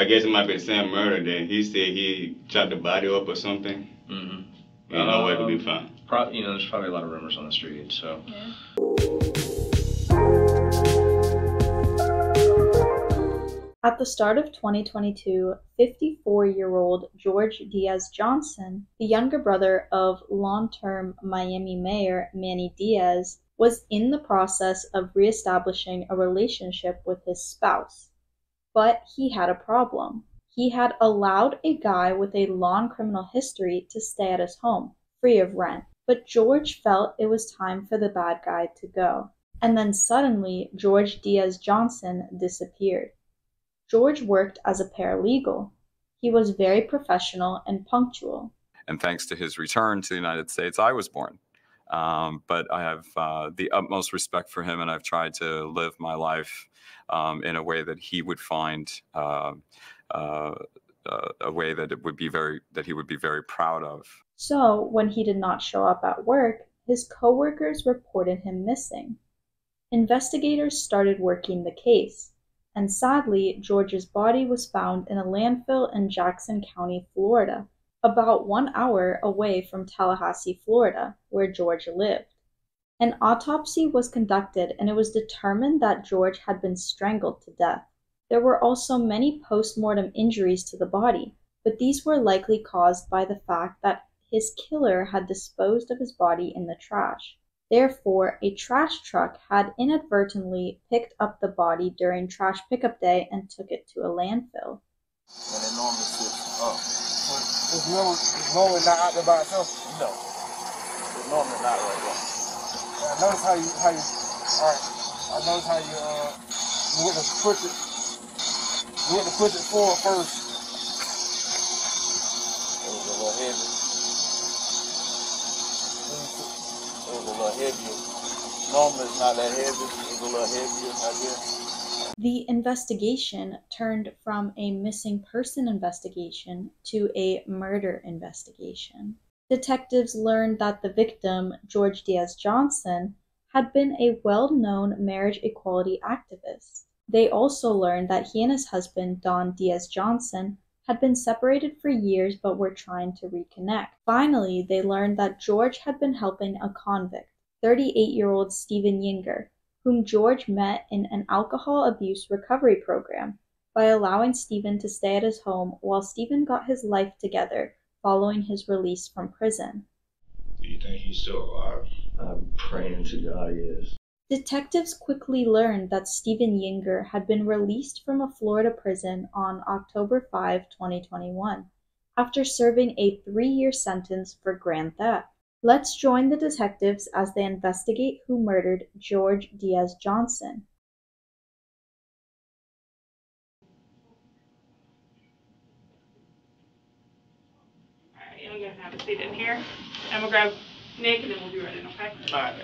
I guess it might be the same murder. Then he said he chopped the body up or something. Mm-hmm. You know where it could be Um, found. Pro- you know, there's probably a lot of rumors on the street. So At the start of 2022, 54 year old George Diaz Johnson, the younger brother of long term Miami Mayor Manny Diaz, was in the process of reestablishing a relationship with his spouse. But he had a problem. He had allowed a guy with a long criminal history to stay at his home, free of rent. But George felt it was time for the bad guy to go. And then suddenly, George Diaz Johnson disappeared. George worked as a paralegal. He was very professional and punctual. and thanks to his return to the United States, I was born. Um, but I have uh, the utmost respect for him, and I've tried to live my life um, in a way that he would find uh, uh, uh, a way that it would be very that he would be very proud of. So, when he did not show up at work, his coworkers reported him missing. Investigators started working the case, and sadly, George's body was found in a landfill in Jackson County, Florida, about one hour away from Tallahassee, Florida, where George lived. An autopsy was conducted, and it was determined that George had been strangled to death. There were also many post mortem injuries to the body, but these were likely caused by the fact that his killer had disposed of his body in the trash. Therefore, a trash truck had inadvertently picked up the body during trash pickup day and took it to a landfill. sits up. It's normally, it's normally not out there by itself. No, it's normally not right there. I notice how you, how you, all right. I notice how you, uh, you went to push it, you went to push it forward first. It was a little heavy. It was a little heavier. Normally it's not that heavy. It was a little heavier, I guess. The investigation turned from a missing person investigation to a murder investigation. Detectives learned that the victim, George Diaz Johnson, had been a well known marriage equality activist. They also learned that he and his husband, Don Diaz Johnson, had been separated for years but were trying to reconnect. Finally, they learned that George had been helping a convict, 38 year old Steven Yinger, whom George met in an alcohol abuse recovery program by allowing Steven to stay at his home while Steven got his life together following his release from prison. Do you think he's still alive? I'm praying to God, yes. Detectives quickly learned that Steven Yinger had been released from a Florida prison on October 5, 2021, after serving a three year sentence for grand theft. Let's join the detectives as they investigate who murdered George Diaz Johnson. Alright, I'm gonna have a seat in here. I'm gonna grab Nick and then we'll be right in, okay? All right.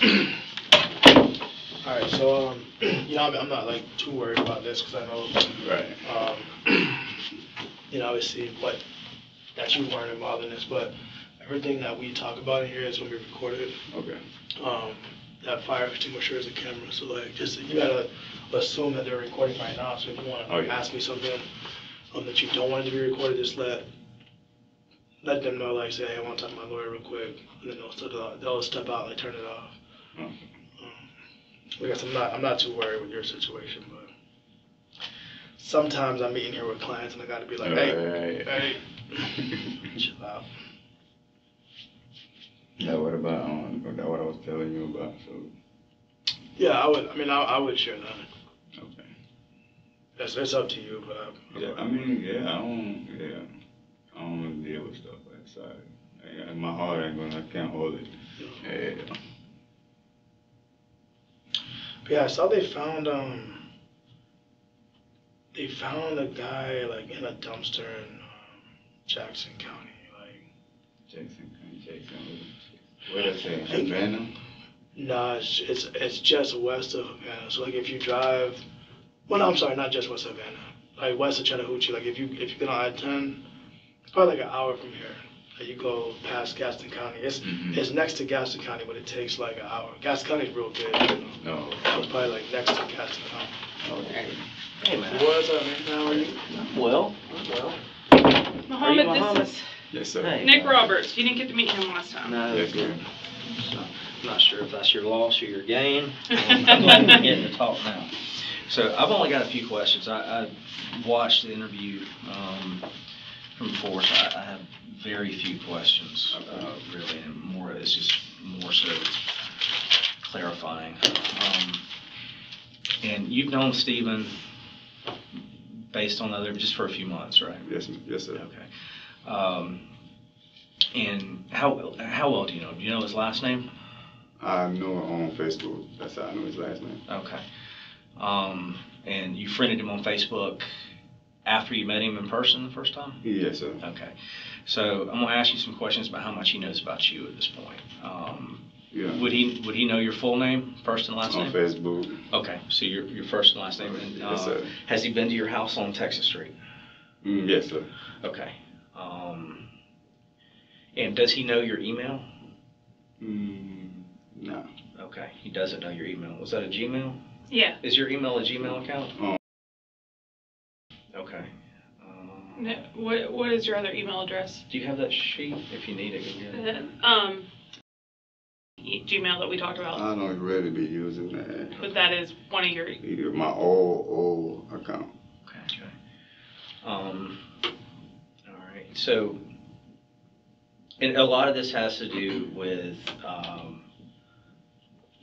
All right, so um, you know, I'm, I'm not like too worried about this because I know, Right. um, you know, obviously what that you weren't involved in this, but everything that we talk about in here is gonna be recorded. Okay. Um, that fire extinguisher is a camera, so like, just you gotta assume that they're recording right now. So if you want to Oh, yeah. ask me something um, that you don't want it to be recorded, just let let them know. Like, say, hey, I want to talk to my lawyer real quick, and then they'll they'll, they'll step out, like turn it off. Okay. Um, I guess I'm not I'm not too worried with your situation, but sometimes I'm meeting here with clients and I gotta be like, hey, Right. hey, chill out. Yeah, what about, um, that what I was telling you about, so, Yeah, I would. I mean, I, I would share that. okay. That's it's up to you, but uh, Yeah, I mean, yeah, I don't, yeah, I don't deal with stuff like that. I- I- My heart ain't gonna, I can't hold it. Yeah. But yeah, I saw they found um they found a guy like in a dumpster um, Jackson County. Like Jason, Jason, what did I say, Havana? nah, it's it's, it's just west of Havana. So like if you drive, well, no, I'm sorry, not just west of Havana. Like west of Chattahoochee. Like if you if you get on I-10, it's probably like an hour from here. uh, you go past Gadsden County. It's Mhm. it's next to Gadsden County, but it takes like an hour. Gadsden County's real big. You know? No. It's probably like next to Gadsden County. Hey, man. What's up, man? How are you? Well, well. Mohammed, Mohammed? this Yes, sir. Hey. is Nick Roberts. You didn't get to meet him last time. No, Yes, ma'am. I'm not sure if that's your loss or your gain. I'm glad we're getting to talk now. So I've only got a few questions. I, I watched the interview um, from before, so I, I have very few questions, uh, really, and more, it's just more so clarifying. Um, And you've known Steven based on other, just for a few months, right? Yes, yes, sir. Okay. Um, and how how well do you know? Do you know his last name? I know him on Facebook. That's how I know his last name. Okay. Um, and you friended him on Facebook after you met him in person the first time? Yes, sir. Okay. So I'm gonna ask you some questions about how much he knows about you at this point. Um, Yeah. would he would he know your full name, first and last name? on name? Facebook. Okay. So your your first and last name. And, Yes, uh, sir. has he been to your house on Texas Street? Mm, yes, sir. Okay. Um, and does he know your email? Mm, no. Okay. He doesn't know your email. Was that a Gmail? Yeah. Is your email a Gmail account? Oh. Okay. Um, No, What, what is your other email address? Do you have that sheet? If you need it, you can get it. Uh, Um, e- Gmail that we talked about. I don't really be using that. But that is one of your, Either my old, old account. Okay. okay. Um, all right. So, and a lot of this has to do with, um,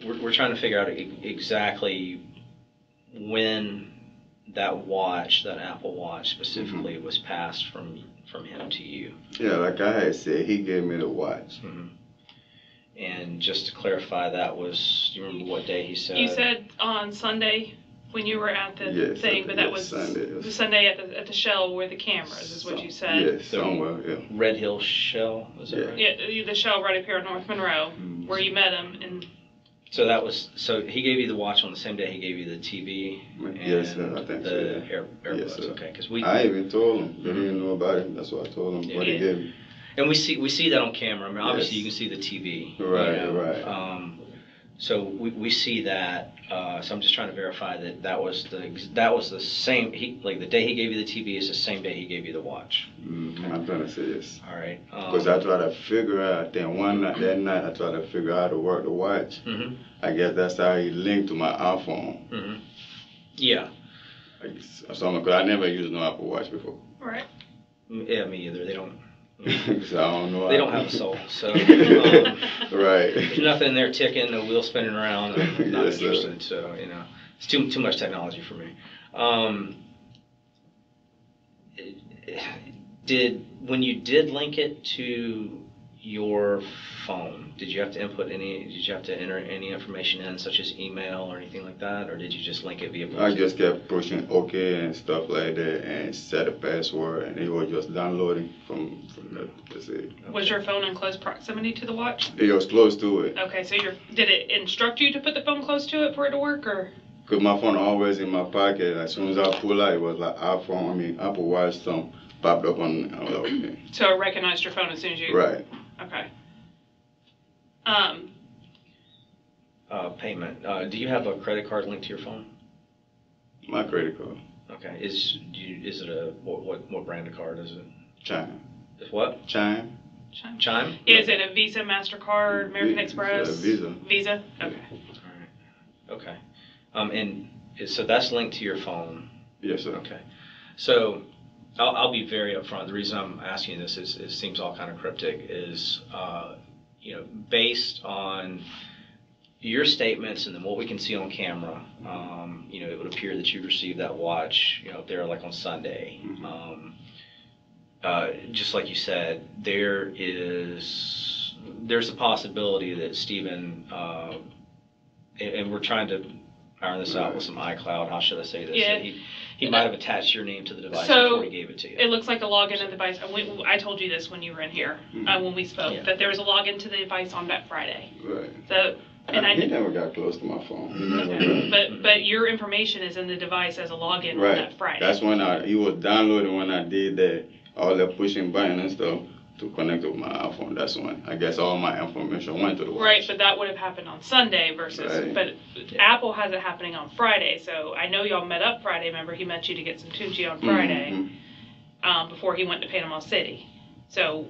we're, we're trying to figure out e- exactly when that watch, that Apple Watch specifically, was passed from from him to you. Yeah, like I had said, he gave me the watch. And just to clarify, that was, do you remember what day he said? you said on Sunday when you were at the Yes, thing, I but think that it was was Sunday. It was- the Sunday at the, at the Shell where the cameras is what you said. Yes, somewhere, yeah. Red Hill Shell, was that Yeah. right? Yeah, the Shell right up here in North Monroe, Mm. where you met him, and So that was, so he gave you the watch on the same day he gave you the TV and Yes, sir, I think so, the yeah. Air, AirPods, Yes, sir. okay, because we, I even told him. They didn't know about it. That's what I told him what he Yeah. gave me. And we see, we see that on camera, I mean, obviously you can see the TV. you Right, know, right. Um, so we, we see that, uh, so I'm just trying to verify that that was the, that was the same, he, like the day he gave you the TV is the same day he gave you the watch, Mm, I'm trying to say yes. all right? Because I tried to figure out, then one night, that night, I tried to figure out how to work the watch. Mm-hmm, I guess that's how he linked to my iPhone. mm-hmm, yeah, I guess, something, because I never used no Apple Watch before. right. Mm, yeah, me either, they don't, so I don't know. they don't have a soul, so, um, right. There's nothing there ticking, no wheel spinning around. I'm not Yes, interested, so you know, it's too too much technology for me. Um, did when you did link it to your phone, did you have to input any? Did you have to enter any information in, such as email or anything like that, or did you just link it via Bluetooth? I just kept pushing OK and stuff like that and set a password and it was just downloading from, from the, that's it. Was your phone in close proximity to the watch? It was close to it. Okay, so your did it instruct you to put the phone close to it for it to work, or Cause my phone always in my pocket. As soon as I pull out, it was like iPhone, I mean Apple Watch, some popped up on, I was okay. so it recognized your phone as soon as you? Right. Okay. Um, Uh, payment. Uh, do you have a credit card linked to your phone? My credit card. Okay. Is do you, is it a what, what what brand of card is it? Chime. Is what? Chime. Chime. Chime. is it a Visa, Mastercard, American Vi- Express? uh, Visa. Visa. Okay. Alright, Okay. Um, and is- so that's linked to your phone. Yes, sir. Okay. So I'll, I'll be very upfront. The reason I'm asking this is it seems all kind of cryptic. Is uh, you know based on your statements and then what we can see on camera, um, you know, it would appear that you received that watch, you know, there like on Sunday. Mhm. Um, uh, just like you said, there is there's a possibility that Steven, uh, and, and we're trying to iron this out with some iCloud. How should I say this? Yeah. That He, he might have attached your name to the device So, before he gave it to you. It looks like a login and device. I, went- I told you this when you were in here, uh, when we spoke, Yeah. that there was a login to the device on that Friday. Right. So, and I, he never got close to my phone. He never okay, got- but but your information is in the device as a login on Right. that Friday. That's when I he was downloading when I did that all that pushing button and stuff. To connect with my iPhone. That's when I guess all my information went to the watch. Right, but that would have happened on Sunday versus, Right. but Apple has it happening on Friday. So I know y'all met up Friday. Remember, he met you to get some Tunchi on Friday Mhm. um, before he went to Panama City. So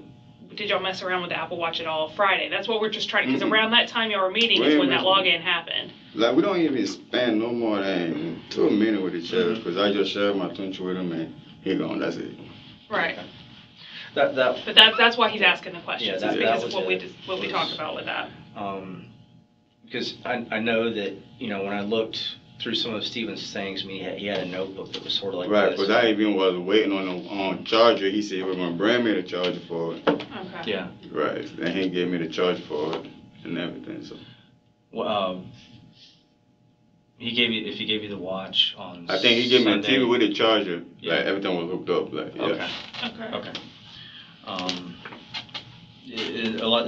did y'all mess around with the Apple Watch at all Friday? That's what we're just trying because Mm-mm. around that time y'all were meeting is Wait a when that minute. login happened. Like we don't even spend no more than two minutes with each other Mhm. because I just share my tunch with him and he gone. That's it. Right. That, that, But that, that's why he's asking the questions, Yeah, is that- that because of was what we, it. dis- what we Was- talked about with that. um, because I, I know that, you know, when I looked through some of Steven's things, I mean, he had, he had a notebook that was sort of like right, this. because I even was waiting on the on charger. He said he was gonna bring me the charger for it. Okay. Yeah, Right. and he gave me the charger for it and everything. So well, um, he gave you, if he gave you the watch on I think he gave me a Sunday- TV with the charger. Yeah. Like everything was hooked up. Like yeah. Okay, Okay. okay. Um, it, it, a lot,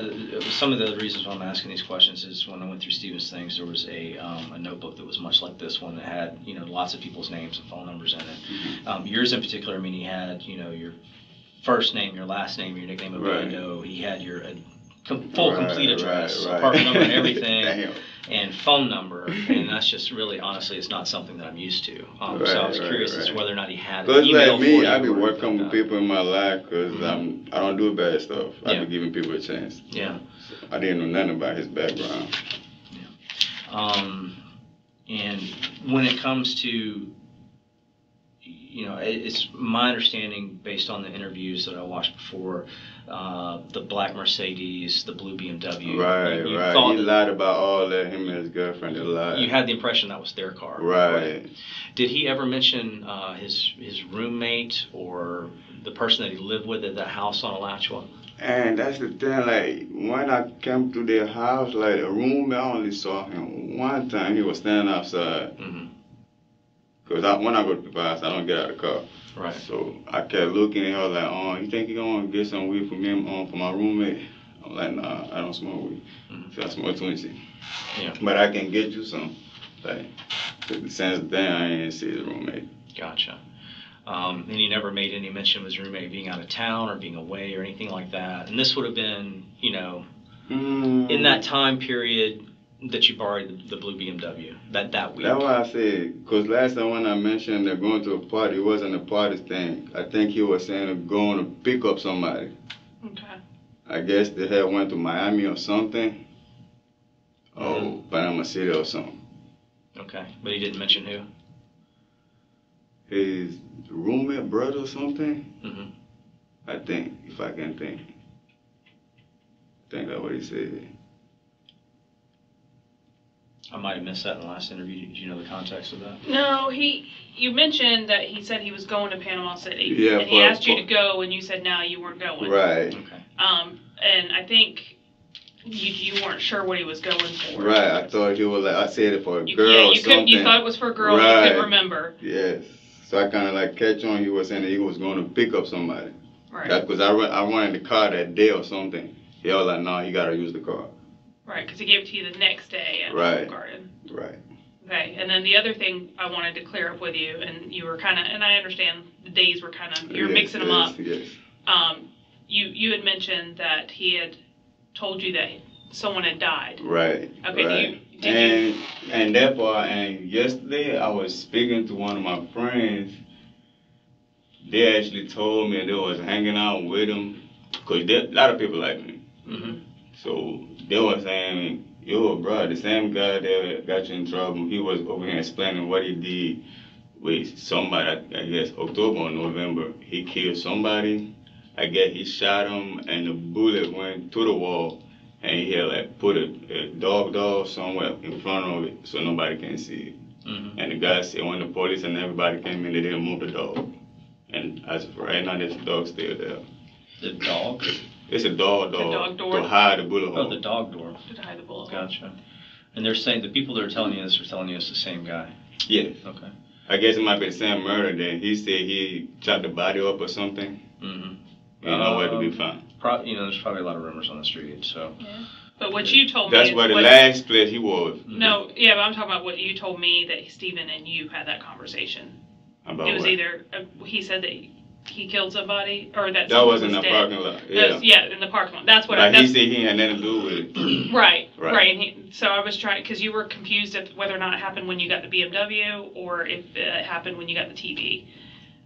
some of the reasons why I'm asking these questions is when I went through Steven's things, there was a, um, a notebook that was much like this one that had, you know, lots of people's names and phone numbers in it. Um, yours in particular, I mean, he had, you know, your first name, your last name, your nickname of Right. Brando. He had your uh, com- full Right, complete address, right. apartment number and everything, and phone number. And that's just really, honestly, it's not something that I'm used to. Um, so I was right, curious as to right. whether or not he had an email like me, I be or working with people in my life because Mhm. I'm I don't do bad stuff. I Yeah. be giving people a chance. Yeah. I didn't know nothing about his background. Yeah. Um, and when it comes to, you know, it's my understanding based on the interviews that I watched before, uh, the black Mercedes, the blue BMW. Right, you, you right. He lied about all that. Him and his girlfriend they lied. you had the impression that was their car. right. Did he ever mention uh, his his roommate or the person that he lived with at the house on Alachua? And that's the thing. Like when I came to their house, like the room, I only saw him one time. He was standing outside. hmm Cause I, when I go to the house, I don't get out of the car. Right. So I kept looking at her like, oh, you think you're gonna get some weed from him um, for my roommate? I'm like, nah, I don't smoke weed. Mhm. So I smoke Twinsie. Yeah. But I can get you some. Like, since then, I ain't see his roommate. Gotcha. Um, and he never made any mention of his roommate being out of town or being away or anything like that. And this would have been, you know, Mm, in that time period that you borrowed the, the blue BMW that that week. That's why I said, because last time when I mentioned they're going to a party, it wasn't a party thing. I think he was saying they're going to pick up somebody. Okay. I guess they had went to Miami or something. Mm-hmm. Oh, Panama City or something. Okay, but he didn't mention who. His roommate brother or something. Mm-hmm. I think, if I can think. I think that's what he said. I might have missed that in the last interview. Do you know the context of that? No, he. You mentioned that he said he was going to Panama City, Yeah, and he for- asked you to go, and you said no, you weren't going. Right, Okay. Um, and I think you you weren't sure what he was going for. right. I thought he was like, I said it for a You, girl yeah, or you couldn't. You thought it was for a girl. and You Right. couldn't remember. Yes. So I kind of like catch on. He was saying that he was going to pick up somebody. Right. Because I, run, I wanted the car that day or something. He was like, no, you got to use the car. Right. Because he gave it to you the next day at Right. Olive Garden. Right. Okay. And then the other thing I wanted to clear up with you, and you were kind of, and I understand the days were kind of, you're Yes, mixing them yes, up. Yes. Um, you you had mentioned that he had told you that someone had died. Right. Okay. right. Do you, did you? and and that part, and yesterday I was speaking to one of my friends. They actually told me they was hanging out with him, cause there, a lot of people like me. hmm So they were saying, "Yo, bro, the same guy that got you in trouble, he was over here explaining what he did with somebody. I guess October or November, he killed somebody. I guess he shot him, and the bullet went to the wall, and he had like put a, a dog dog somewhere in front of it so nobody can see it. hmm And the guy said when the police and everybody came in, they didn't move the dog. And as of right now, this dog still there. The dog. It's a dog The dog, dog door? to hide the bullet hole. Oh, the dog door. Did I hide the bullet? Gotcha. And they're saying the people that are telling you this are telling you it's the same guy. Yeah. Okay. I guess it might be the same murder then. He said he chopped the body up or something. Mm-hmm. You know where to be Um, found. Pro- you know, there's probably a lot of rumors on the street. So. Yeah. But what you told me That's where the what- last place he was. No, yeah, but I'm talking about what you told me that Steven and you had that conversation. About it was what? either uh, he said that he killed somebody or that That someone was in the dead. parking lot, That's- yeah. yeah, in the parking lot. That's what I. But he That's, said he had nothing to do with it. right, Right. right. And he, so I was trying because you were confused at whether or not it happened when you got the BMW or if it happened when you got the TV.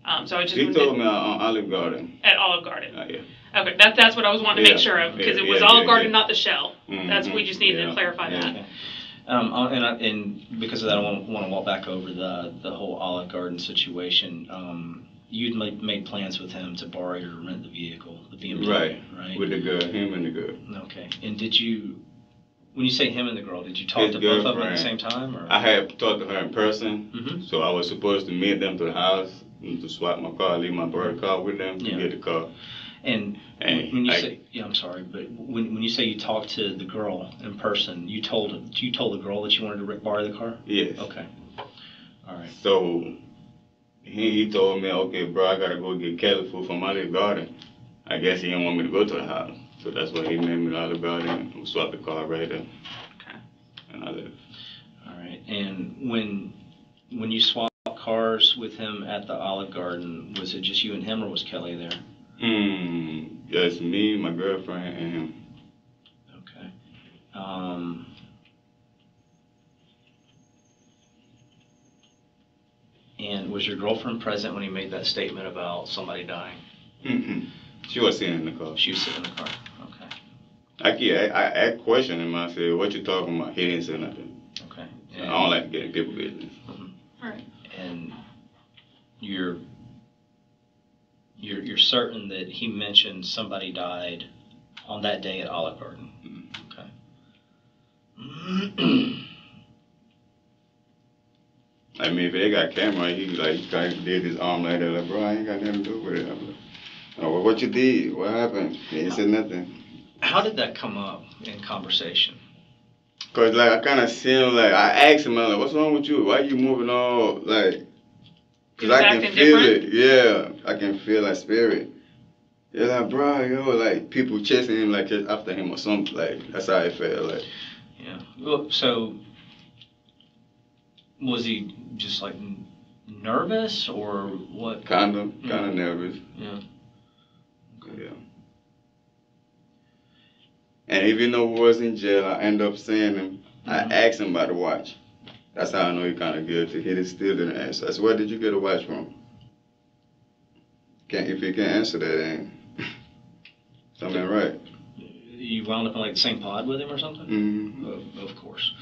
Um, so I just He wanted told to- me on Olive Garden. at Olive Garden. Uh, yeah. Okay, that, that's what I was wanting to Yeah, make sure of because yeah, it was yeah, Olive yeah, Garden, yeah. not the Shell. That's we Mhm, just needed yeah, to clarify yeah. that. Um, uh, and, I, and because of that, I want, want to walk back over the, the whole Olive Garden situation. Um, you'd make, made plans with him to borrow or rent the vehicle, the BMW, Right. right? With the girl, him and the girl. Okay. And did you, when you say him and the girl, did you talk His to both of them at the same time? Or? I had talked to her in person, Mhm. so I was supposed to meet them to the house and to swap my car, leave my brother's car with them to Yeah. get the car. And And when you I- say, yeah, I'm sorry, but when, when you say you talked to the girl in person, you told you told the girl that you wanted to borrow the car? Yes. Okay. All right. So he, he told me, okay, bro, I gotta go get Kelly food from Olive Garden. I guess he didn't want me to go to the house. So that's why he made me to Olive Garden we swapped the car right there. Okay. And I left. All right. And when when you swapped cars with him at the Olive Garden, was it just you and him, or was Kelly there? Hmm. Just me, my girlfriend, and him. Okay. Um, and was your girlfriend present when he made that statement about somebody dying? Mm-mm. She was sitting in the car. She was sitting in the car. Okay. I, keep, I, I, I questioned him. I said, what you talking about? He didn't say nothing. Okay. I don't like getting people business. Mm-hmm. and you're you're you're certain that he mentioned somebody died on that day at Olive Garden. Mm-hmm. Okay. I mean, if they got camera, he like he kind of did his arm like that, like, bro, I ain't got nothing to do with it. I'm like, oh, well, what you did? What happened? He said nothing. How did that come up in conversation? Cause like I kind of see him like I asked him, I'm like, what's wrong with you? Why you moving all like? Cause I can feel different? it. Yeah, I can feel that spirit. Yeah, like bro, yo, like people chasing him like after him or something. Like that's how I felt. Like Yeah. Well, so was he just like nervous or what? kind of, kind of nervous. Yeah. Okay. Yeah. And even though we was in jail, I end up seeing him. Mhm. I asked him about the watch. That's how I know he kind of guilty. He did- still didn't answer. I said, where did you get a watch from? Can't if he can't answer that, then something right. You wound up in like the same pod with him or something? Mm-hmm. Of, of course.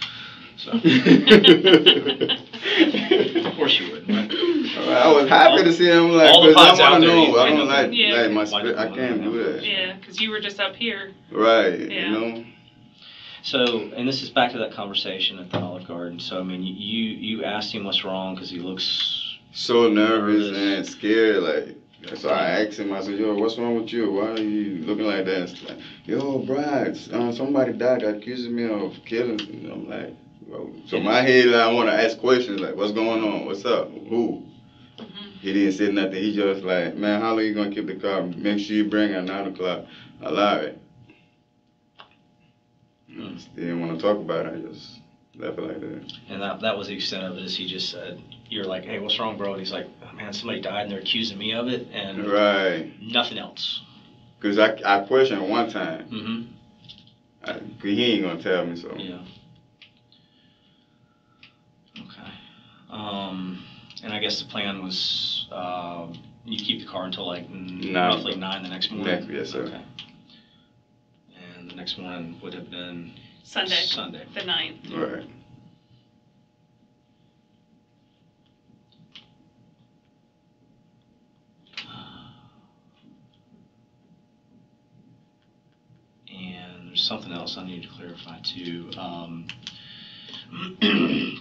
So. of Of course you would, right? I was happy to see him like, cause I out want to know. I don't like Yeah. like my Wind spirit. I can't do that. Yeah, because you were just up here. Right. Yeah. You know. So, and this is back to that conversation at the Olive Garden. So, I mean, you you asked him what's wrong because he looks. so nervous Nervous. and scared. Like, so I asked him. I said, "Yo, what's wrong with you? Why are you looking like that?" It's like, Yo, Brad, uh, somebody died accusing me of killing. And I'm like, Whoa. So my head, like, I want to ask questions like, "What's going on? What's up? Who?" He didn't say nothing. He just like, "Man, how long you gonna keep the car? Make sure you bring it at nine o'clock. Allow it." Didn't want to talk about it. I just left it like that. And that that was the extent of it. Is he just said, "You're like, hey, what's wrong, bro?" And he's like, oh, "Man, somebody died and they're accusing me of it, and Right. nothing else." Cause I I questioned one time. Mm-hmm. I, he ain't gonna tell me so. Yeah. Okay. Um, and I guess the plan was um, you keep the car until like n- Nine. roughly nine the next morning. Next- yes, sir. Okay. And the next morning would have been Sunday, Sunday. the ninth. Right. And there's something else I need to clarify too. Um,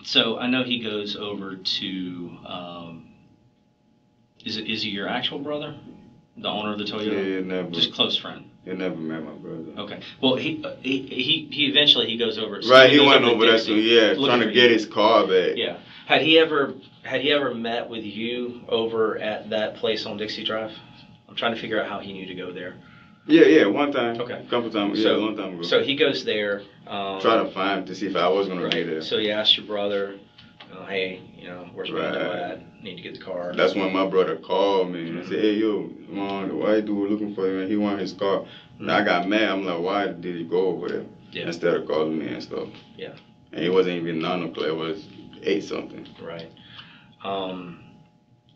so I know he goes over to. Um, is it is he your actual brother, the owner of the Yeah, Toyota? he never, Just close friend. he never met my brother. Okay. Well, he uh, he he, he eventually he goes over. so Right, he goes went over there Dixie yeah, trying to you. get his car back. Yeah. Had he ever had he ever met with you over at that place on Dixie Drive? I'm trying to figure out how he knew to go there. Yeah, yeah, one time. Okay. Couple times. Yeah, So- one time ago. So he goes there. Um, Try to find to see if I was gonna right. be there. So you asked your brother oh, hey, you know, where's my Right. at? Need to get the car. That's when my brother called me and said, "Hey, yo, man, the white dude looking for you, and he want his car." And I got mad. I'm like, "Why did he go over there Yeah. instead of calling me and stuff?" Yeah. And it wasn't even nine o'clock. It was eight something. Right. Um,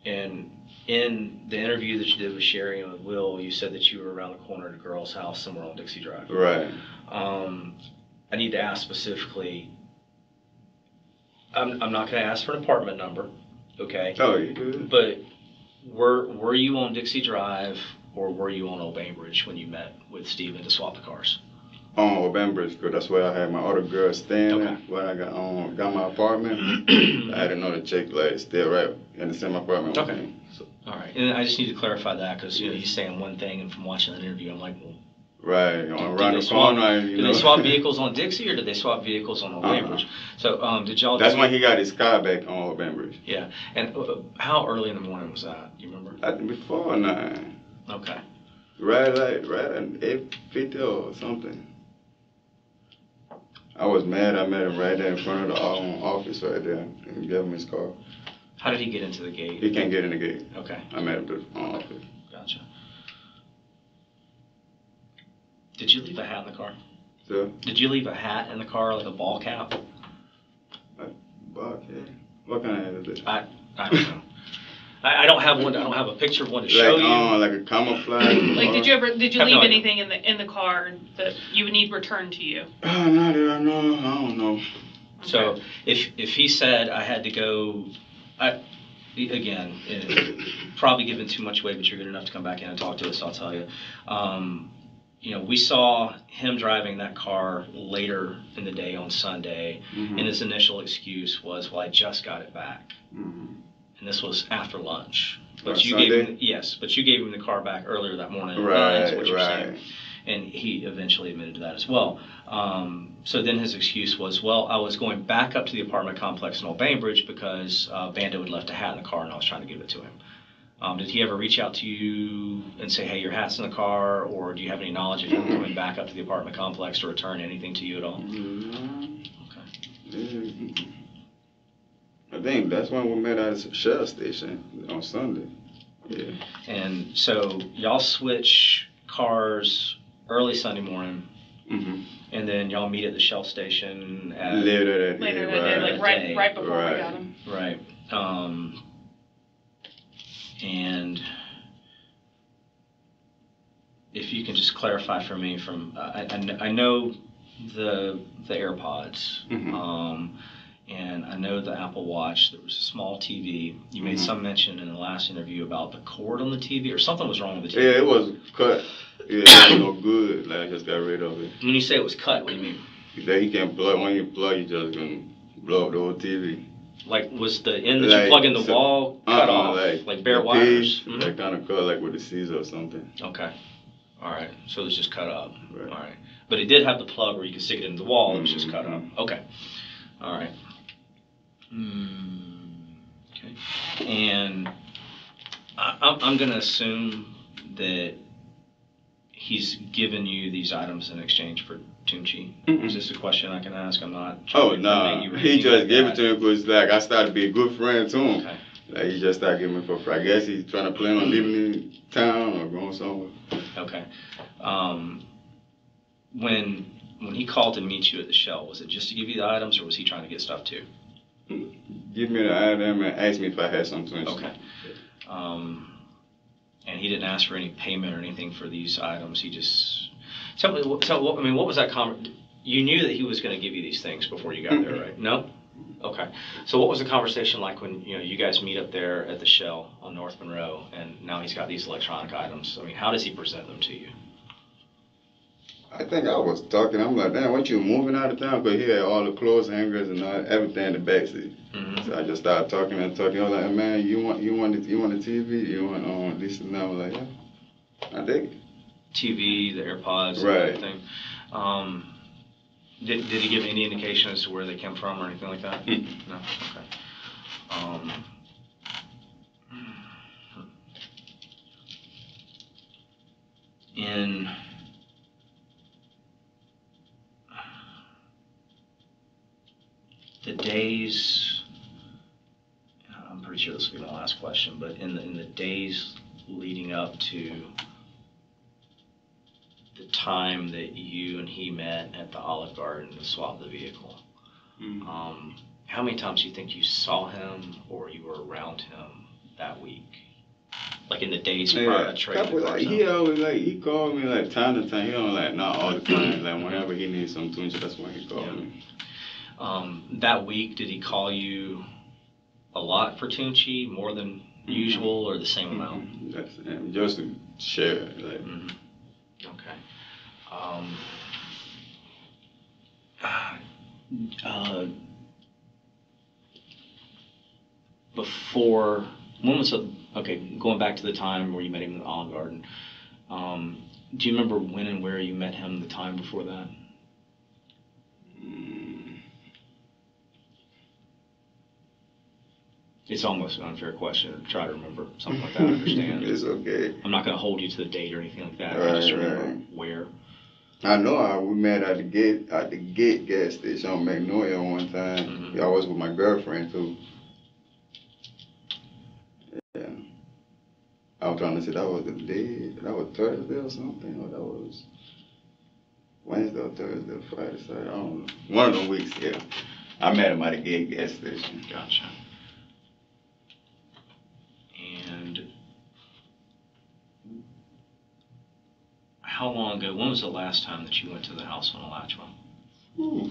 and in the interview that you did with Sherry and with Will, you said that you were around the corner at a girl's house somewhere on Dixie Drive. Right. Um, I need to ask specifically. I'm, I'm not going to ask for an apartment number, okay? Oh, you good? But were were you on Dixie Drive or were you on Old Bainbridge when you met with Steven to swap the cars? On Obambridge, because that's where I had my other girl staying. Okay. When I got um, got my apartment, I had another chick like still right in the same apartment. Okay. me. So, All right, and I just need to clarify that because you know he's saying one thing, and from watching that interview, I'm like, well, right. On Did around the swap- corner, you did know. they swap vehicles on Dixie or did they swap vehicles on Old Uh-uh. Bainbridge? So, um, did y'all? That's when he got his car back on Obambridge. Yeah, and uh, how early in the morning was that? You remember? I think before nine. Okay. Right, like right at eight fifty or something. I was mad. I met him right there in front of the um, office right there and gave him his car. How did he get into the gate? He can't get in the gate. Okay, I met him at the um, office. gotcha. Did you leave a hat in the car? So, Did you leave a hat in the car, like a ball cap? Buck, yeah. What kind of hat is it? I, I don't know. I, I don't have one. I don't have a picture of one to show Like, you. um, like a camouflage. Like, did you ever did you Have no leave idea. anything in the in the car that you would need returned to you? Oh, now that I know, I don't know. So if if he said I had to go, I again eh, probably giving too much weight, but you're good enough to come back in and talk to us. I'll tell you. Um, you know, we saw him driving that car later in the day on Sunday, Mhm. and his initial excuse was, "Well, I just got it back," Mhm. And this was after lunch. But you gave him yes, but you gave him the car back earlier that morning. at nine, is Right, what you're saying right. and he eventually admitted to that as well. Um, so then his excuse was, well, I was going back up to the apartment complex in Old Bainbridge because uh, Bando had left a hat in the car and I was trying to give it to him. Um, did he ever reach out to you and say, hey, your hat's in the car, or do you have any knowledge of him coming back up to the apartment complex to return anything to you at all? Mhm. Okay. Yeah. I think that's when we met at the Shell station on Sunday. Yeah. And so y'all switch cars early Sunday morning, Mm-hmm. and then y'all meet at the Shell station at Later that Later day, that day, right. like right Day. right before Right. we got him. Right. Um, and if you can just clarify for me from, uh, I, I, I know the, the AirPods, Mhm. um, and I know the Apple Watch, there was a small TV. You made Mhm. some mention in the last interview about the cord on the TV, or something was wrong with the TV. Yeah, it was cut. Yeah, it was no good. Like I just got rid of it. When you say it was cut, what do you mean? That he can't plug when you plug, you just gonna blow up the whole TV. Like, was the end that you plug in the so- wall cut Uh-uh, off? like, Like bare wires? Mhm. That kind of cut like with a scissor or something. Okay. All right. So it was just cut up. Right. All right. But it did have the plug where you could stick it in the wall. It was just cut up. Mhm. Okay. All right. Mm, okay. And I, I'm, I'm going to assume that he's given you these items in exchange for Tunchi. Mm-mm. Is this a question I can ask? I'm not. Oh no, or he just like gave that. it to me because like I started to be a good friend to him. Okay. Like he just started giving me for free. I guess he's trying to plan on leaving in town or going somewhere. Okay. Um, when when he called to meet you at the shell, was it just to give you the items, or was he trying to get stuff too? Give me the item and ask me if I had something. Okay. Um, and he didn't ask for any payment or anything for these items. He just tell me. what- Tell what I mean. What was that conver- You knew that he was going to give you these things before you got there, right? No. Okay. So what was the conversation like when you know you guys meet up there at the Shell on North Monroe, and now he's got these electronic items? I mean, how does he present them to you? I think I was talking. I'm like, damn, what you moving out of town? Because he had all the clothes hangers and all, everything in the back seat. Mm-hmm. So I just started talking and talking. I was like, man, you want you want the, you want the TV? You want um this and that? I was like, yeah, I think. TV, the AirPods, Right. everything. Um, did, did he give any indication as to where they came from or anything like that? Mm. No. Okay. Um, in the days I'm pretty sure this will be my last question, but in the, in the days leading up to the time that you and he met at the Olive Garden to swap the vehicle, Mm. um, how many times do you think you saw him or you were around him that week? Like in the days prior Yeah, to trading couple, the like, cars he always like he called me like time to time. He don't like not all the time. like whenever he needs some tunes, that's when he called Yeah. me. Um, that week, did he call you a lot for Tunchi, more than usual, or the same amount? Mhm. That's just to share. Like Mhm. Okay. Um, uh, before, when was the, okay, going back to the time where you met him in the Olive Garden, um, do you remember when and where you met him the time before that? mm, It's almost an unfair question to try to remember something like that, I understand. it's okay. I'm not gonna hold you to the date or anything like that, I just remember right. where. I know I, we met at the gate at the gate gas station on Magnolia one time. Mhm. I was with my girlfriend too. Yeah. I was trying to say that was the day that was Thursday or something, or that was Wednesday or Thursday or Friday, Saturday, I don't know. One of the weeks, yeah. I met him at the gate gas station. Gotcha. And how long ago, when was the last time that you went to the house on Alachua? Ooh.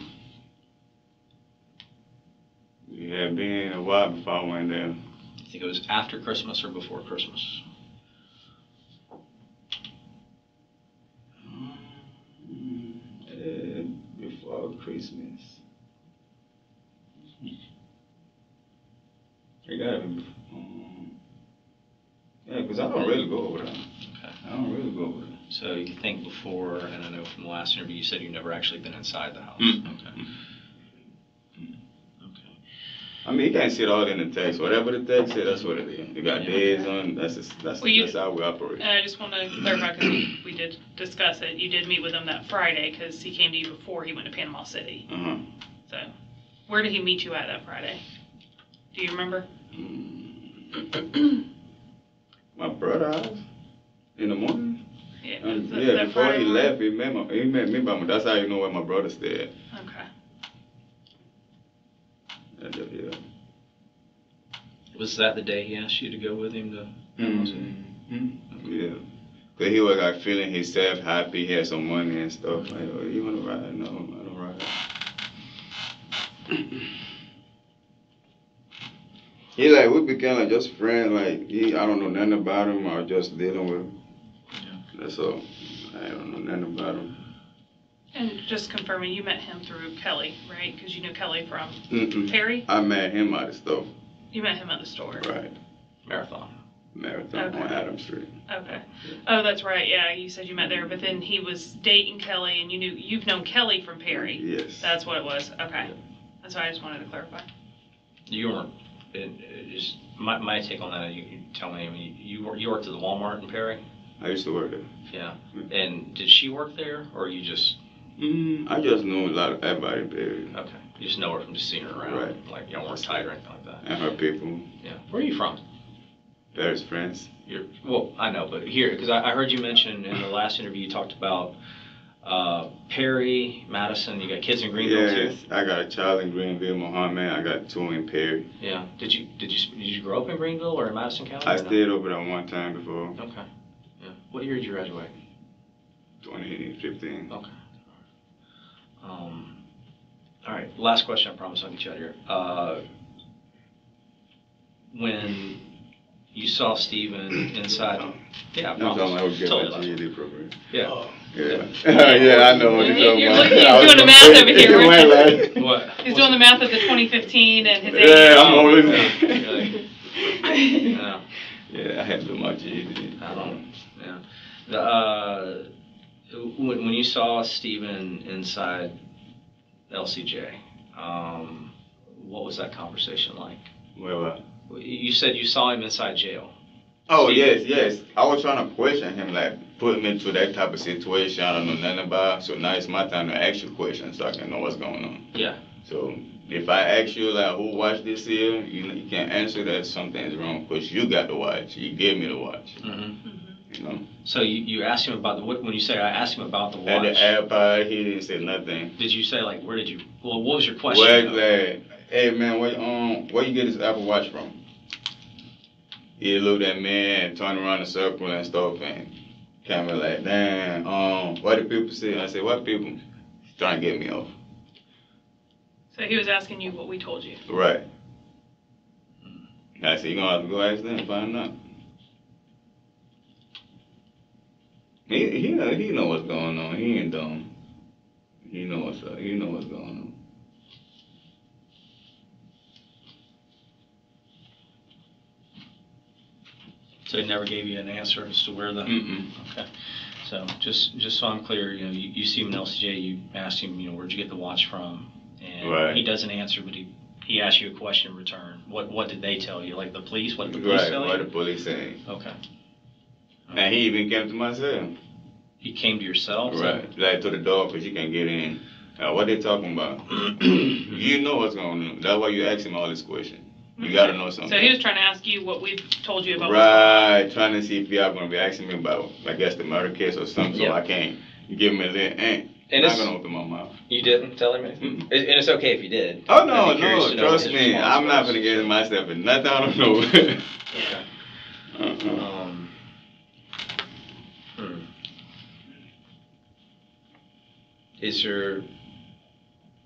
Had been a while before I went there. I think it was after Christmas or before Christmas. Mm, uh, before Christmas. It gotta be. Um, yeah, because I don't really go over there. Okay. I don't really go over there. So you think before, and I know from the last interview, you said you've never actually been inside the house. Mm. Okay. Okay. I mean, you can't see it all in the text. Whatever the text says, that's what it is. You got Yeah. days on. That's just, that's Well, you- that's how we operate. And I just want to clarify, because we, we did discuss it, you did meet with him that Friday, because he came to you before he went to Panama City. Uh huh. So, where did he meet you at that Friday? Do you remember? Mm. My brother house in the morning. Yeah, And, that- yeah, that before Friday he left, he met my, he met me by my. That's how you know where my brother stayed. Okay. And, uh, yeah. Was that the day he asked you to go with him to Panama City? Mm-hmm. Yeah. Cause he was like feeling himself happy, he had some money and stuff. Like, oh, you wanna ride? No, I don't ride. he like we became like just friends. Like he, I don't know nothing about him. I was just dealing with him. That's all. I don't know nothing about him. And just confirming, you met him through Kelly, right? Because you knew Kelly from Mm-mm. Perry? I met him at the store. You met him at the store. Right. Marathon. Marathon on Okay. Adam Street. Okay. Oh, that's right. Yeah, you said you met there, but then he was dating Kelly, and you knew you've known Kelly from Perry. Yes. That's what it was. Okay. That's why I just wanted to clarify. You weren't, it, it just, my, my take on that, you, you tell me, I mean, you, wor- you worked at the Walmart in Perry? I used to work there. Yeah. And did she work there, or you just, Mm, I just know a lot of everybody in Perry okay, you just know her from just seeing her around? Right. Like, y'all weren't tight or anything like that? and her people. Yeah. Where are you from? Paris, France. You're, well, I know, but here, because I, I heard you mention in the last interview, you talked about, uh, Perry, Madison, you got kids in Greenville too? Yes, I got a child in Greenville, Mohammed. I got two in Perry. Yeah. Did you, did you, did you grow up in Greenville or in Madison County? I or no? stayed over there one time before, Okay. Yeah. What year did you graduate? 2015. Okay. Um, all right, last question, I promise I'll get you out of here. Uh, when you saw Steven inside, yeah, I I'm talking promise. about get Totally my. GED program. Yeah. Oh, Yeah. yeah, I know what you're talking about. looking- he's I doing the math over here, right? What? He's doing the math of the 2015 and his age. Yeah, I'm older. okay. Yeah, Yeah, I had to do my GED. I don't, yeah. The, uh, when, when you saw Steven inside LCJ, um, what was that conversation like? Well, uh, You said you saw him inside jail. Oh Steve. yes, yes. I was trying to question him, like put me into that type of situation I don't know nothing about. So now it's my time to ask you questions so I can know what's going on. Yeah. So if I ask you like who watched this here, you you can't answer that something's wrong because you got the watch. You gave me the watch. Mhm. You know. So you, you asked him about the, what- when you say I asked him about the watch. At the watch, airport, he didn't say nothing. did you say like, where did you, well, what was your question? Well, though? like, hey man, where um where you get this Apple Watch from? He looked at me and turned around in a circle and stuff and kind of like, damn, um, what do people say? I said, what people? He's trying to get me off. So he was asking you what we told you. Right. I said, you gonna have to go ask them and find out. He he know he know what's going on. He ain't dumb. He know what's up. He know what's going on. So he never gave you an answer as to where the, Mm-mm. okay. So just, just so I'm clear, you know, you, you see him in LCJ, you asked him, you know, where'd you get the watch from? And Right. he doesn't answer, but he, he asked you a question in return. What, what did they tell you? Like the police? What did the police Right. tell What the you? police saying? Okay. And he even came to my cell. He came to your cell? Right. Like to the door because you can't get in. Uh, what they talking about? you know what's going on. That's why you ask him all these questions. You gotta know something. So he was trying to ask you what we've told you about. Right, trying to see if y'all gonna be asking me about, I guess, the murder case or something, so I can't give him a little, eh, And not it's, gonna open my mouth. you didn't tell him anything? Mm-mm. And and it's okay if you did. Oh, no, no, trust me, I'm not gonna get in myself in nothing I don't know. Okay. uh-uh. Um, hmm. Is there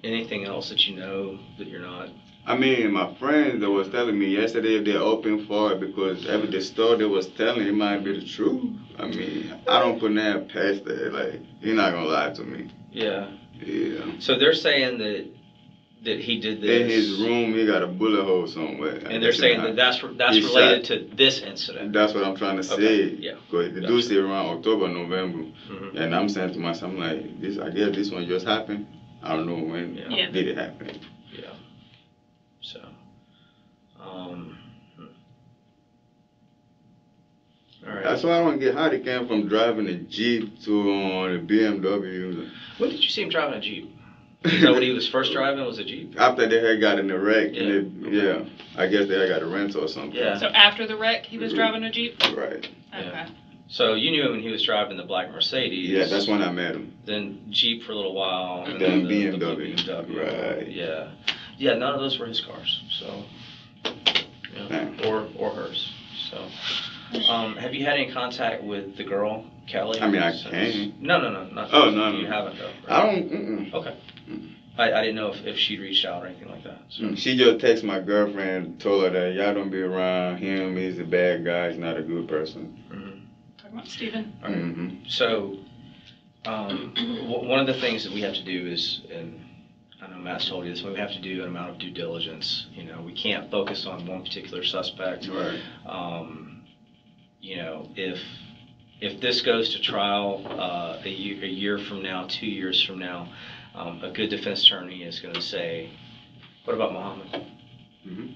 anything else that you know that you're not? I mean, my friends that was telling me yesterday if they're open for it because every the story they was telling it might be the truth. I mean, I don't put that past that. Like, you're not gonna lie to me. Yeah. Yeah. So they're saying that that he did this. In his room, he got a bullet hole somewhere. And they're saying that that's that's He related to this incident. That's what I'm trying to say. Okay, yeah. Cause the Gotcha. do say around October, November, Mhm. and I'm saying to myself, I'm like, this. I guess this one just happened. I don't know when Yeah. Yeah. did it happen. Yeah. So. Um. All right. That's why I don't get how they came from driving a Jeep to uh, the BMW. When did you see him driving a jeep? Is that what he was first driving? Was a jeep? After they had got in the wreck, Yeah. and they, yeah, I guess they had got a rental or something. Yeah. So after the wreck, he was Mhm. driving a Jeep? Right. Yeah. Okay. So you knew him when he was driving the black Mercedes. Yeah, that's when I met him. Then Jeep for a little while. And Then the, the BMW. BMW. Right. Yeah. Yeah. None of those were his cars. So. Yeah. Or or hers. So. Um, have you had any contact with the girl Kelly? I mean, I since- can. No, no, no, not. Oh, no, no. You haven't though. I right? don't. Mm-mm. Okay. Mm. I, I didn't know if, if she'd reached out or anything like that. So. She just texted my girlfriend, told her that y'all don't be around him. He's a bad guy. He's not a good person. Mhm. Talking about Steven. All right. hmm So, um, w- one of the things that we have to do is, and I know Matt's told you this, but we have to do an amount of due diligence. You know, we can't focus on one particular suspect. Right. Um, you know, if if this goes to trial uh, a, year, a year from now, two years from now, um, a good defense attorney is going to say, "What about Muhammad? Mhm.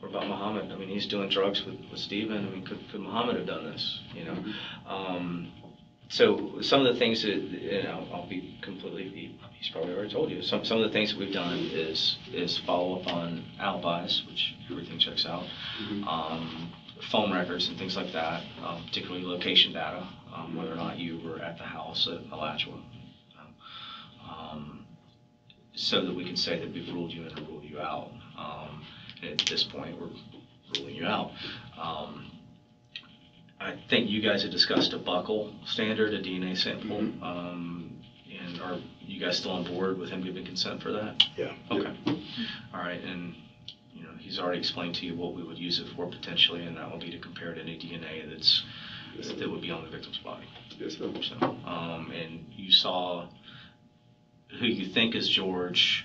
What about Muhammad? I mean, he's doing drugs with, with Steven. I mean, could, could Muhammad have done this? You know." Um, so some of the things that, and I'll, I'll be completely, he's probably already told you, some, some of the things that we've done is, is follow up on alibis, which everything checks out. Mhm. Um, phone records and things like that, um, particularly location data, um, whether or not you were at the house at Alachua. Um, so that we can say that we've ruled you in or ruled you out. Um, and at this point, we're ruling you out. Um, I think you guys had discussed a buccal standard, a DNA sample. Mhm. Um, and are you guys still on board with him giving consent for that? Yeah. Okay. All right, and, you know, he's already explained to you what we would use it for potentially, and that will be to compare it to any DNA that's, that would be on the victim's body. Yes, sir. So, um, and you saw who you think is George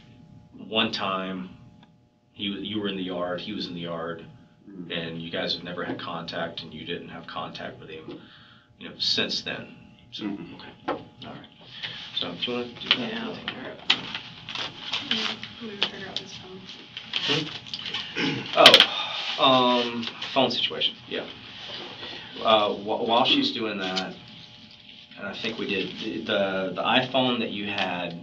one time. He, wa- you were in the yard, he was in the yard. And you guys have never had contact, and you didn't have contact with him, you know, since then. So, Mhm. okay, all right. So, if you want to do that? Yeah, I'll figure it out. Yeah, we can figure out this one. Oh, um, phone situation, yeah. Uh, wh- while she's doing that, and I think we did, the, the iPhone that you had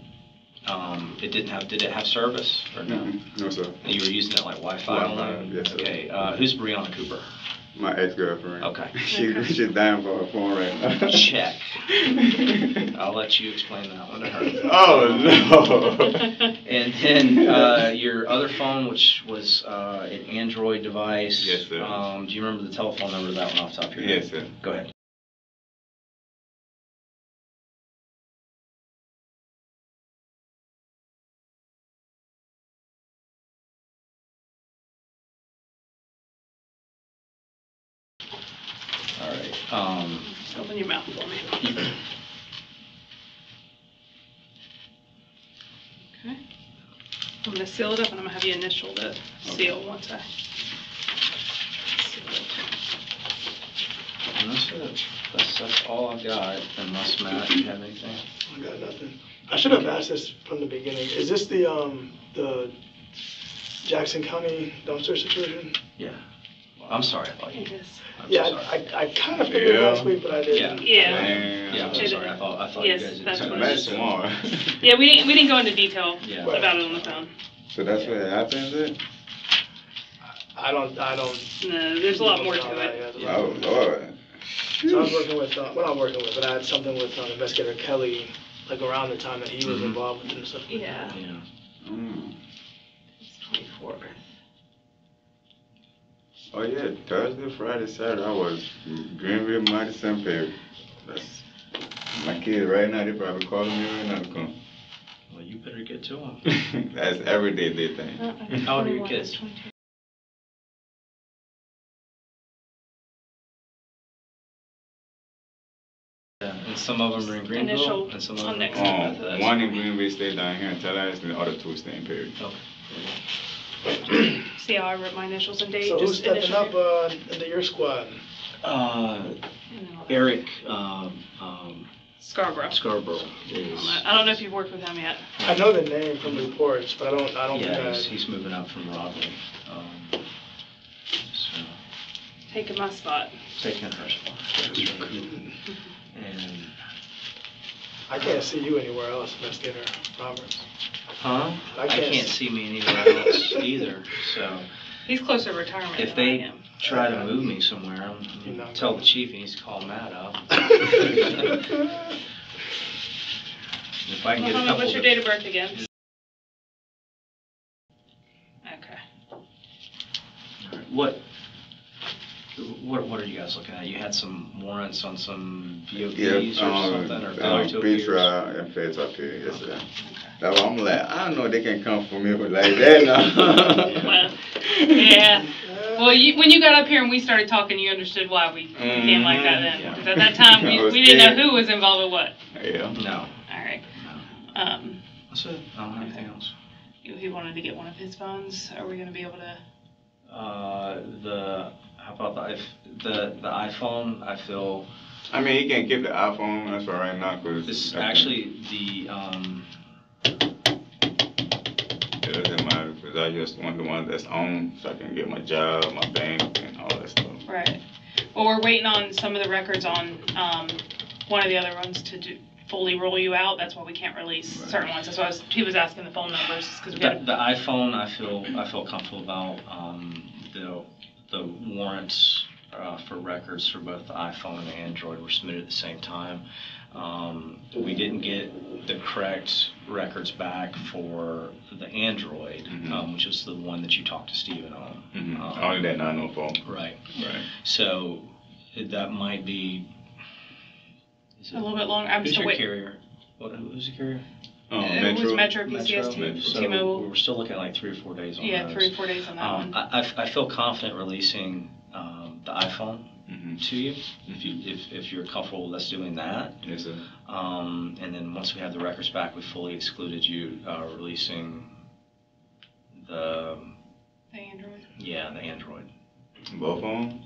Um, it didn't have, did it have service or no? Mhm. No, sir. And you were using it like Wi-Fi Wi-Fi, only? yes, sir. Okay, uh, who's Brianna Cooper? My ex-girlfriend. Okay. She, she's dying for her phone right now. Check. I'll let you explain that one to her. oh, no. And then, uh, your other phone, which was, uh, an Android device. Yes, sir. Um, do you remember the telephone number of that one off the top of your head? yes, sir. Go ahead. Open your mouth for me. Okay. I'm gonna seal it up and I'm gonna have you initial the seal once I. seal it. and that's it. That's, that's all I've got, unless Matt, you have anything? I got nothing. I should have asked this from the beginning. Is this the, um, the Jackson County dumpster situation? Yeah. I'm sorry, I thought you, I'm Yeah, so sorry. I, I kind of figured Yeah. last week, but I didn't. Yeah. Yeah, I'm so sorry, I thought, I thought you yes, guys did. that's so what much. it That's small. Yeah, we didn't, we didn't go into detail Yeah. about it on the phone. so that's what it happens then? I don't, I don't. No, there's a lot more to it. Yeah. Oh, Lord. So I was working with, uh, well, not working with, but I had something with um, investigator Kelly, like around the time that he was Mhm. involved with it and stuff. like Yeah. Yeah. Mm. It's twenty-four. Oh yeah, Thursday, Friday, Saturday, I was Greenville, Madison, Perry. That's my kid right now. They probably calling me right now to come. Well, you better get to them. That's every day they think. How old are your kids? Yeah, and some of them are in Greenville, and some of them. next are one. Um, Bethesda. one in Greenville stay down here in Tallahassee, and the other two stay in Perry. See how I wrote my initials and date? So who's just stepping initial. up, uh, into your squad? Uh, And then I'll- Eric, um, um, Scarborough. Scarborough is. I don't know if you've worked with him yet. I know the name from reports, but I don't, I don't think Yeah, I. he's, he's moving up from Rodney. Um, so, Taking my spot. taking her spot. That's right. And, I can't see you anywhere else, investigator Roberts. Huh? I I can't can't see me anywhere else either, so. He's closer to retirement If than I they- am. try to move me somewhere, I'm, You're tell going. the chief he needs to call Matt up. If I can get a Muhammad, couple what's your date of birth again? Okay. what, what, what are you guys looking at? You had some warrants on some VOPs or um, something, or um, failure to Beach appear? trial and feds up here, yes sir. That's why I'm like, I don't know they can come for me, but like that now. Well, yeah. Well, you, when you got up here and we started talking, you understood why we became like that then. Mhm. 'Cause at that time, we, we didn't know who was involved with what. Yeah. No, All right. no. Um, That's it. I don't have anything else. he wanted to get one of his phones, are we gonna be able to? Uh, the, how about the, iP- the, the iPhone, I feel, I mean, he can't keep the iPhone, that's for right now, cause. this, I can- actually, the, um, It doesn't matter, cause I just want the one that's on, so I can get my job, my bank, and all that stuff. Right. Well, we're waiting on some of the records on, um, one of the other ones to do, fully roll you out. That's why we can't release Right. certain ones. That's why I was, he was asking the phone numbers, cause we The, got, the iPhone, I feel, I feel comfortable about, um, the, the warrants, uh, for records for both the iPhone and Android were submitted at the same time. Um, we didn't get the correct records back for the Android, Mhm. um, which is the one that you talked to Steven on. Mhm. Um, Only that nine oh four. Right, Right. so that might be. is a little bit longer. I'm Who's still your waiting. carrier? What, who's the carrier? Um, It was Metro. Metro, PCS, Metro? T- So T-Mobile. We're still looking at like three or four days on that. Yeah, those. three or four days on that Um, one. I, I- I feel confident releasing, um, the iPhone Mhm. to you, if you, if, if you're comfortable with us doing that. Yes, sir. Um, and then once we have the records back, we fully excluded you, uh, releasing the, The Android. yeah, the Android. Both of them?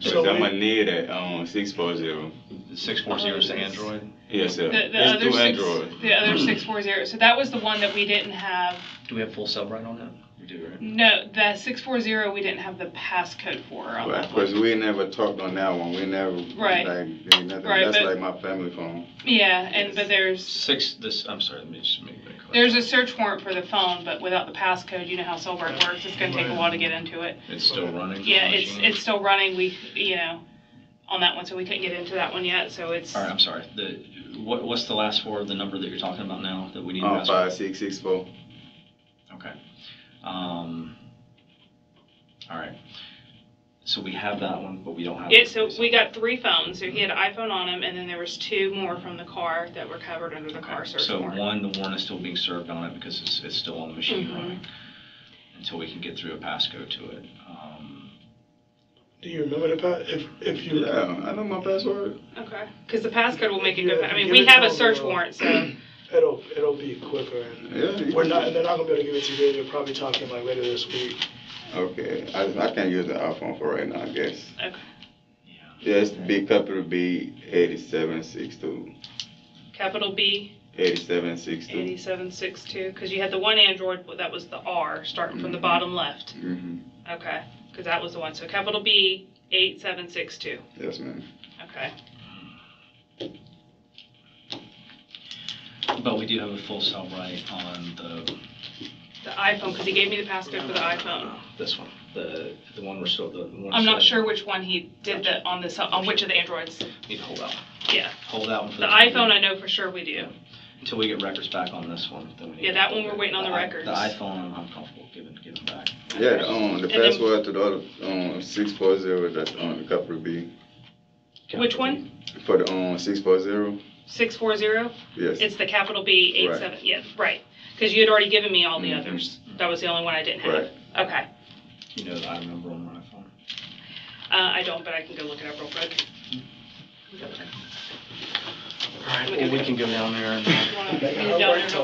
So So I'm we- gonna need it, um, six four zero. The six four zero is the Android. Yes, sir. The, the It's other two six, Android. the other six four zero. So that was the one that we didn't have. Do we have full Cellebrite on that? We do, right? No, the six four zero, we didn't have the passcode for on Right, that one. because we never talked on that one. We never Right. like ain't nothing. Right, That's but- like my family phone. Yeah, and, but there's, Six, this, I'm sorry, let me just make that clear. there's a search warrant for the phone, but without the passcode, you know how Silver works, it's gonna take a while to get into it. It's still running? Yeah, it's, machine? it's still running, we, you know, on that one, so we couldn't get into that one yet, so it's, All right, I'm sorry. The, what, what's the last four of the number that you're talking about now that we need to Uh, ask? five six six four. Okay. Um, all right. So we have that one, but we don't have. it, so we got three phones, so he had an iPhone on him, and then there was two more from the car that were covered under the car Okay, search So warrant. one, the warrant is still being served on it because it's, it's still on the machine Mhm. running until we can get through a passcode to it. Um, Do you remember the pa, if, if you? Yeah, I know my password. Okay, cause the passcode will make it go, Yeah, fa- I mean, give we it have a him, search uh, warrant, so, It'll, it'll be quicker and Yeah. we're not, and they're not gonna be able to give it to you, they're probably talking like later this week. Okay, I, I can't use the iPhone for right now. I guess. okay. yeah. Yeah, it's B capital B eighty seven six two. Capital B, Eighty seven six two. eighty-seven six two, cause you had the one Android, but that was the R, starting from the Mhm. bottom left. Mm-hmm. Okay, cause that was the one, so capital B, eight seven six two, Yes, ma'am. okay. But we do have a full Cellebrite on the. The iPhone, cause he gave me the passcode for the iPhone. This one, the, the one we're still, the one. I'm not sure which one he did the, on this, on which of the Androids. Need to hold out. Yeah. Hold out one for The iPhone. I know for sure we do. Until we get records back on this one, then we need. Yeah, to- that one we're waiting on the i- records. The iPhone, I'm I'm comfortable giving, giving back. Yeah, the, um, the And then- password to the other um six four zero. That's on the capital B. Which one? For the um six four zero. Six four zero? Yes. It's the capital B eight Right. seven, yeah, right. Cause you had already given me all the Mhm. others. That was the only one I didn't have. Right. Okay. You know the item number on my phone? Uh, I don't, but I can go look it up real quick. All right, well, we can go down there and.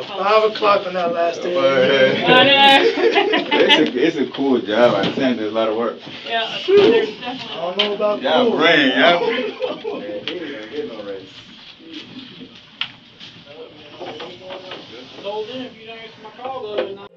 Five o'clock on that last day. It's a, it's a cool job, I think, there's a lot of work. Yeah, there's. I don't know about cool. brain, y'all. Sold in if you don't answer my call.